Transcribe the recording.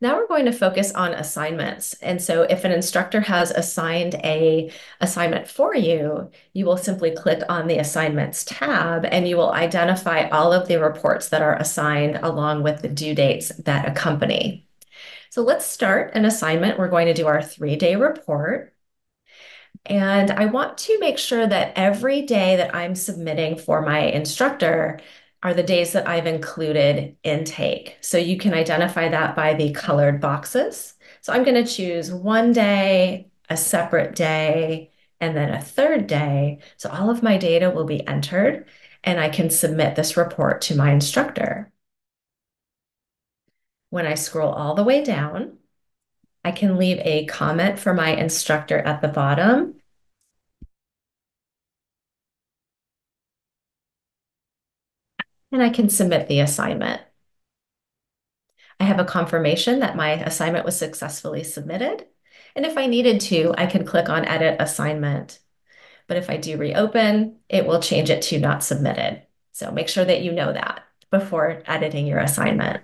Now we're going to focus on assignments. And so if an instructor has assigned a assignment for you, you will simply click on the assignments tab and you will identify all of the reports that are assigned along with the due dates that accompany. So let's start an assignment. We're going to do our three-day report. And I want to make sure that every day that I'm submitting for my instructor, are the days that I've included intake. So you can identify that by the colored boxes. So I'm going to choose one day, a separate day, and then a third day. So all of my data will be entered and I can submit this report to my instructor. When I scroll all the way down, I can leave a comment for my instructor at the bottom and I can submit the assignment. I have a confirmation that my assignment was successfully submitted. And if I needed to, I can click on Edit Assignment. But if I do reopen, it will change it to not submitted. So make sure that you know that before editing your assignment.